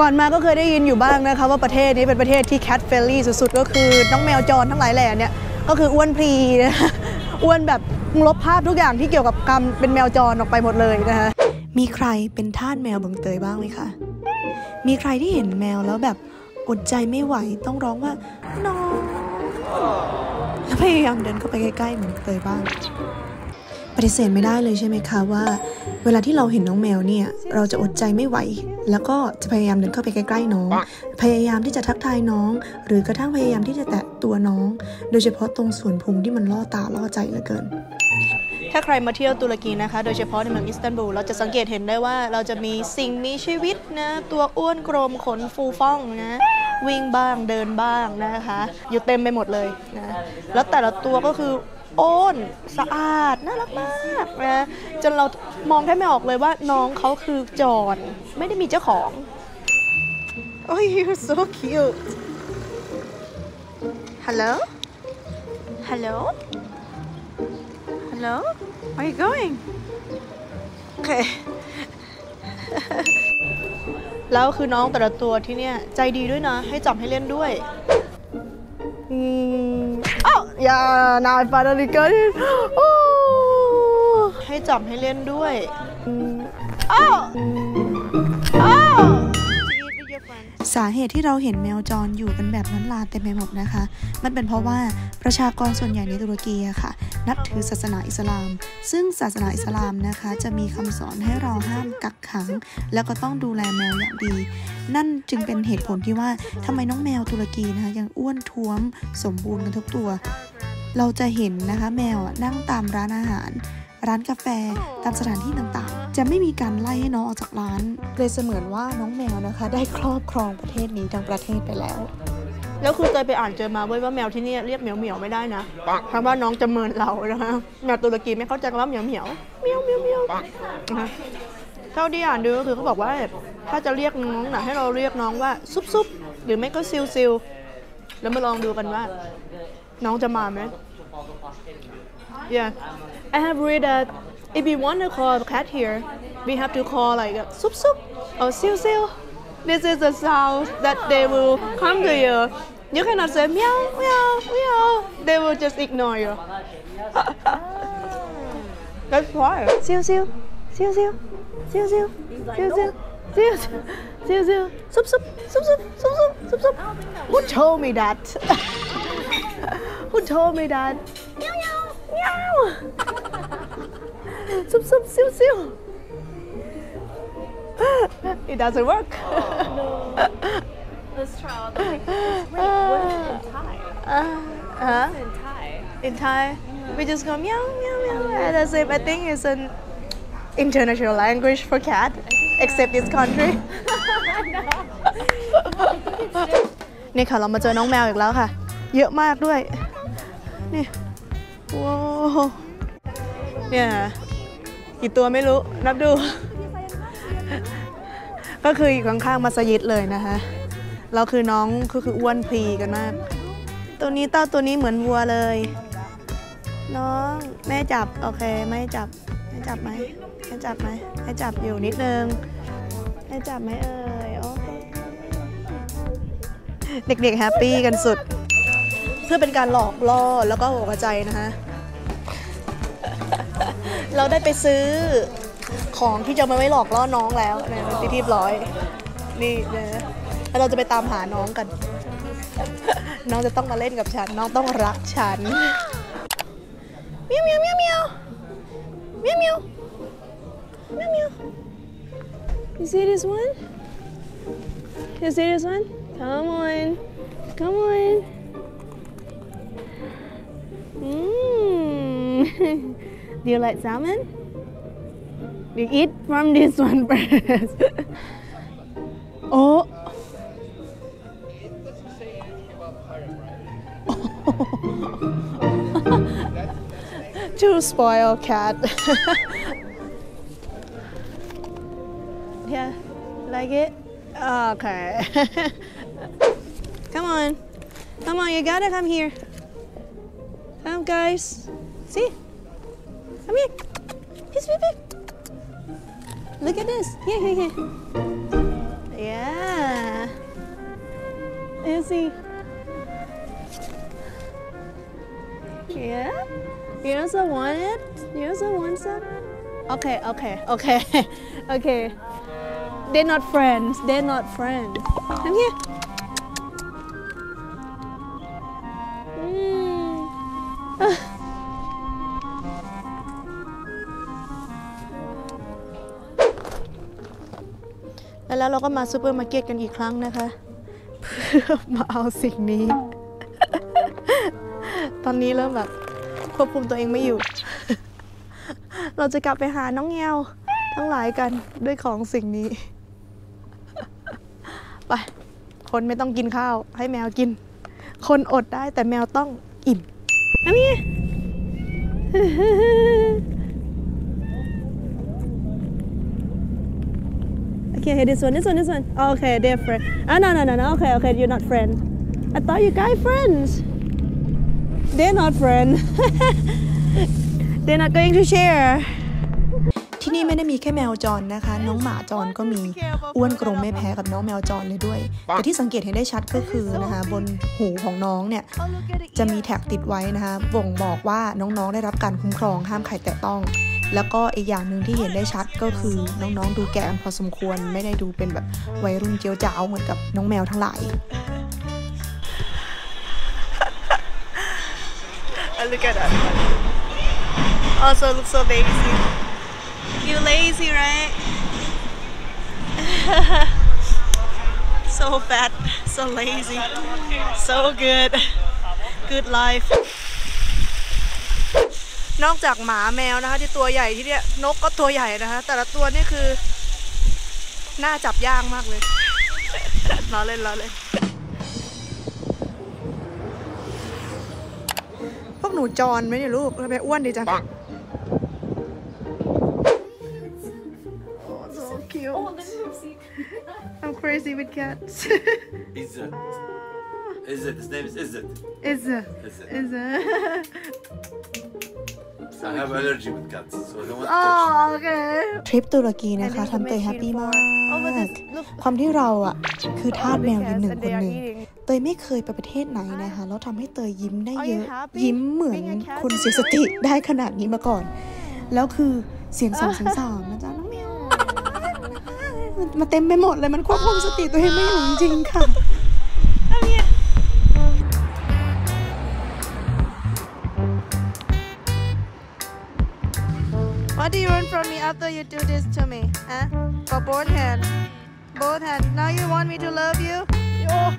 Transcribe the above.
ก่อนมาก็เคยได้ยินอยู่บ้างนะคะว่าประเทศนี้เป็นประเทศที่ cat friendly สุดๆ ก็คือน้องแมวจรทั้งหลายแหล่เนี่ยก็คืออ้วนพีนะอ้วนแบบลบภาพทุกอย่างที่เกี่ยวกับความเป็นแมวจรออกไปหมดเลยนะคะมีใครเป็นทาสแมวแบบเตยบ้างไหมคะ มีใครที่เห็นแมวแล้วแบบอดใจไม่ไหวต้องร้องว่าน้องแล้วพยายามเดินเข้าไปใกล้ๆเหมือนเตยบ้าง ปฏิเสธไม่ได้เลยใช่ไหมคะว่า เวลาที่เราเห็นน้องแมวเนี่ย เราจะอดใจไม่ไหว แล้วก็จะพยายามเดินเข้าไปใกล้ๆน้อง พยายามที่จะทักทายน้อง หรือกระทั่งพยายามที่จะแตะตัวน้อง โดยเฉพาะตรงส่วนพุงที่มันล่อตาล่อใจเหลือเกิน ถ้าใครมาเที่ยวตุรกีนะคะ โดยเฉพาะในเมืองอิสตันบูล เราจะสังเกตเห็นได้ว่าเราจะมีสิ่งมีชีวิตนะ ตัวอ้วนกลมขนฟูฟ่องนะ วิ่งบ้างเดินบ้างนะคะ อยู่เต็มไปหมดเลยนะ แล้วแต่ละตัวก็คือ โอ้นสะอาดน่ารักมากนะจนเรามองแทบไม่ออกเลยว่าน้องเขาคือจอนไม่ได้มีเจ้าของโอ้ย you're so cute hello hello hello where are you going okay แล้วคือน้องแต่ละตัวที่เนี่ยใจดีด้วยนะ ให้จับให้เล่นด้วยอืม อ้าวอย่านาย finally got it โอ้ให้จับให้เล่นด้วยอืมอ้าวอ้าวสาเหตุที่เราเห็นแมวจรอยู่กันแบบนั้นลาเต็มไปหมดนะคะ มันเป็นเพราะว่าประชากรส่วนใหญ่ในตุรกีอะค่ะ นับถือศาสนาอิสลาม ซึ่งศาสนาอิสลามนะคะ จะมีคำสอนให้เราห้ามกักขัง แล้วก็ต้องดูแลแมวอย่างดี นั่นจึงเป็นเหตุผลที่ว่าทำไมน้องแมวตุรกีนะคะยังอ้วนท้วมสมบูรณ์กันทุกตัว เราจะเห็นนะคะแมวอะนั่งตามร้านอาหาร ร้านกาแฟตามสถานที่ต่างๆ จะไม่มีการไล่ให้น้องออกจากร้านเลยเสมือนว่าน้องแมวนะคะ ได้ครอบครองประเทศนี้ทั้งประเทศไปแล้วแล้วคือเคยไปอ่านเจอมาเว้ยว่าแมวที่นี่เรียกเหมียวเหมียวไม่ได้นะเพราะว่าน้องจะเมินเรานะคะแมวตุรกีไม่เข้าใจคำว่าเหมียวเหมียวเหมียวเหมียวเหมียวนะคะเท่าที่อ่านดูก็คือเขาบอกว่าถ้าจะเรียกน้องนะให้เราเรียกน้องว่าซุบซุบหรือไม่ก็ซิวซิวแล้วมาลองดูกันว่า น้องจะมาไหม Yeah, I have read that if you want to call a cat here, we have to call like a soup soup or siu siu. This is the sound that they will come to you. You cannot say meow meow meow. They will just ignore you. That's why. Siu siu, siu siu, siu siu, siu siu. Soup, soup, soup, soup, soup, soup, soup. Who told me that? Who told me that? Meow meow meow. Soup soup siu siu. It doesn't work. Let's try all the languages. Wait, what is it in Thai? Uh, huh? In Thai. In Thai, we just go meow meow meow. And that's it. I think it's an international language for cat, except this country. นี่ค่ะเรามาเจอน้องแมวอีกแล้วค่ะ เยอะมากด้วย นี่ว้าวเนี่ยกี่ตัวไม่รู้ นับดู ก็คืออยู่ข้างๆมัสยิดเลยนะคะเราคือน้องก็คืออ้วนพรีกันมาก ตัวนี้เต้าตัวนี้เหมือนวัวเลย น้องแม่จับ โอเคไม่จับไม่จับไหมให้จับไหมให้จับอยู่นิดนึงให้จับไหมเอ่ยโอเคเด็กๆแฮปปี้กันสุด เพื่อเป็นการหลอกล่อแล้วก็หัวใจนะคะเราได้ไปซื้อของที่จะมาไว้หลอกล่อน้องแล้วนะเป็นที่เรียบร้อย นี่นะแล้วเราจะไปตามหาน้องกัน น้องจะต้องมาเล่นกับฉัน น้องต้องรักฉันเมียวเมียวเมียวเมียวเมียวเมียวเมียวเมียว You see this one? You see this one? Come on. Come on. Mm. Do you like salmon? You eat from this one first. oh. Too spoiled cat. yeah, like it? Okay. come on. Come on, you gotta come here. Come, guys. See? Come here. He's big. Look at this. Here, here, here. Yeah. see. Yeah? You also want it? You also want some? Okay, okay, okay, okay. They're not friends. They're not friends. Come here. แล้วเราก็มาซูเปอร์มาร์เก็ตกันอีกครั้งนะคะ เพื่อมาเอาสิ่งนี้ ตอนนี้เริ่มแบบควบคุมตัวเองไม่อยู่ เราจะกลับไปหาน้องแงวทั้งหลายกันด้วยของสิ่งนี้ ไป คนไม่ต้องกินข้าว ให้แมวกิน คนอดได้แต่แมวต้องอิ่ม Come here. okay, this one, this one, this one. Oh, okay, they're. Oh, no, no, no, no. Okay, okay, you're not friend. I thought you guys friends. They're not friend. they're not going to share. ที่นี่ไม่ได้มีแค่แมวจรนะคะ น้องหมาจรก็มีอ้วนกรงไม่แพ้กับน้องแมวจรเลยด้วย แต่ที่สังเกตเห็นได้ชัดก็คือนะคะ บนหูของน้องเนี่ยจะมีแท็กติดไว้นะคะบ่งบอกว่าน้องๆได้รับการคุ้มครองห้ามใครแตะต้อง แล้วก็อีกอย่างหนึ่งที่เห็นได้ชัดก็คือน้องๆดูแก่กันพอสมควรไม่ได้ดูเป็นแบบวัยรุ่นเจียวจ้าวเหมือนกับน้องแมวทั้งหลาย Look at that Also look so lazy You lazy right So fat so lazy so good good life นอกจากหมาแมวนะคะที่ตัวใหญ่ที่เนี่ยนกก็ตัวใหญ่นะคะ แต่ละตัวนี่คือน่าจับยางมากเลยล้อเล่นล้อเล่นพวกหนูจรไหมเนี่ยลูกทำไมอ้วนดีจัง crazy with cats. Izzet. Izzet. His name is Izzet. Izza. Izzet. Izza. I have allergy with cats, so I don't want to touch. oh, okay. ทริปตุรกีนะคะทำเตย happy มาก ความที่เราอะ คือทาสแมวยืนหนึ่งคนหนึ่งเตยไม่เคยไปประเทศไหนนะคะแล้วทำให้เตยยิ้มได้เยอะ Are you happy ยิ้มเหมือน being a cat คนเสียสติได้ขนาดนี้มาก่อน แล้วคือเสียงสองเสียงสามนะจ๊ะน้องแมวมันมาเต็มไปหมดเลยมันควบคุมสติตัวเองไม่อยู่จริงๆค่ะ What do you want from me after you do this to me? Huh? For both hands. Both hands. Now you want me to love you? Oh.